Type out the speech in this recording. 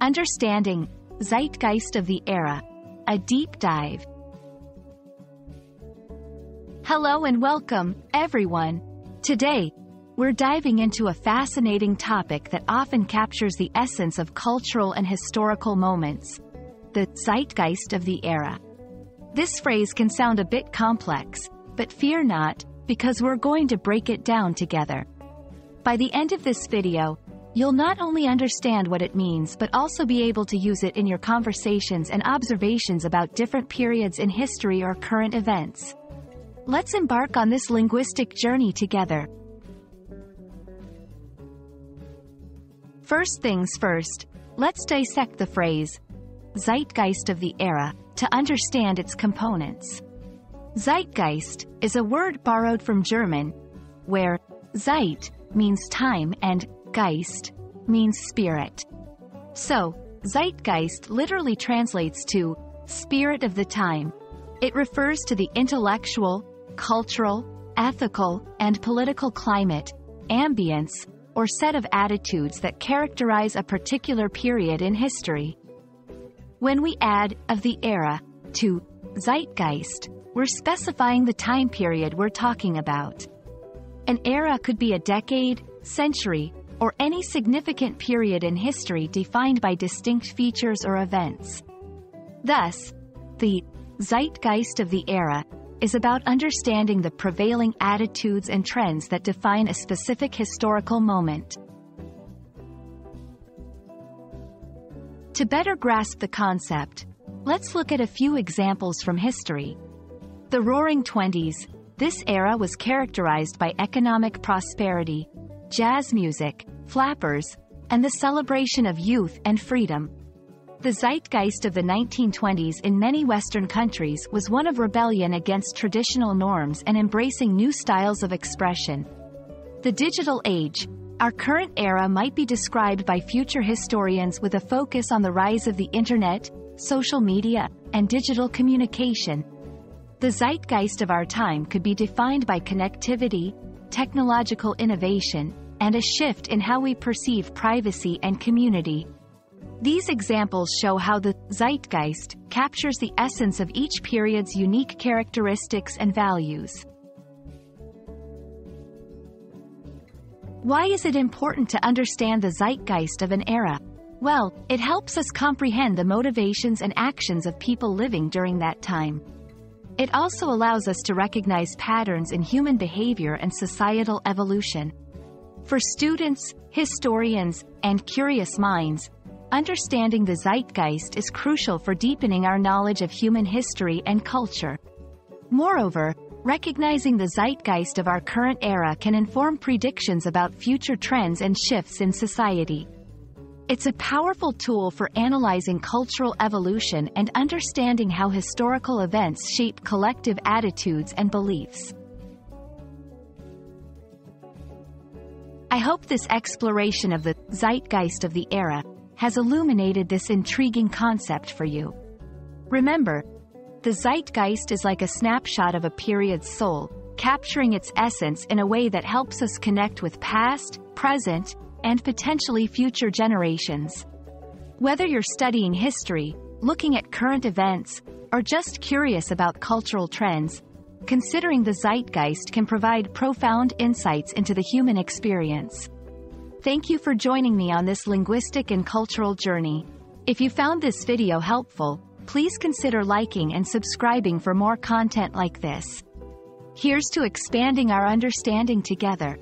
Understanding Zeitgeist of the Era. A deep dive. Hello and welcome, everyone. Today, we're diving into a fascinating topic that often captures the essence of cultural and historical moments. The zeitgeist of the era. This phrase can sound a bit complex, but fear not, because we're going to break it down together. By the end of this video, you'll not only understand what it means but also be able to use it in your conversations and observations about different periods in history or current events. Let's embark on this linguistic journey together. First things first, let's dissect the phrase zeitgeist of the era to understand its components. Zeitgeist is a word borrowed from German, where Zeit means time and Geist means spirit. So, Zeitgeist literally translates to spirit of the time. It refers to the intellectual, cultural, ethical, and political climate, ambience, or set of attitudes that characterize a particular period in history. When we add of the era to zeitgeist, we're specifying the time period we're talking about. An era could be a decade, century, or any significant period in history defined by distinct features or events. Thus, the zeitgeist of the era is about understanding the prevailing attitudes and trends that define a specific historical moment. To better grasp the concept, let's look at a few examples from history. The Roaring Twenties. This era was characterized by economic prosperity, jazz music, flappers, and the celebration of youth and freedom. The zeitgeist of the 1920s in many Western countries was one of rebellion against traditional norms and embracing new styles of expression. The digital age, our current era might be described by future historians with a focus on the rise of the internet, social media, and digital communication. The zeitgeist of our time could be defined by connectivity, technological innovation, and a shift in how we perceive privacy and community. These examples show how the zeitgeist captures the essence of each period's unique characteristics and values. Why is it important to understand the zeitgeist of an era? Well, it helps us comprehend the motivations and actions of people living during that time. It also allows us to recognize patterns in human behavior and societal evolution. For students, historians, and curious minds, understanding the zeitgeist is crucial for deepening our knowledge of human history and culture. Moreover, recognizing the zeitgeist of our current era can inform predictions about future trends and shifts in society. It's a powerful tool for analyzing cultural evolution and understanding how historical events shape collective attitudes and beliefs. I hope this exploration of the zeitgeist of the era has illuminated this intriguing concept for you. Remember, the zeitgeist is like a snapshot of a period's soul, capturing its essence in a way that helps us connect with past, present, and potentially future generations. Whether you're studying history, looking at current events, or just curious about cultural trends, considering the zeitgeist can provide profound insights into the human experience. Thank you for joining me on this linguistic and cultural journey. If you found this video helpful, please consider liking and subscribing for more content like this. Here's to expanding our understanding together.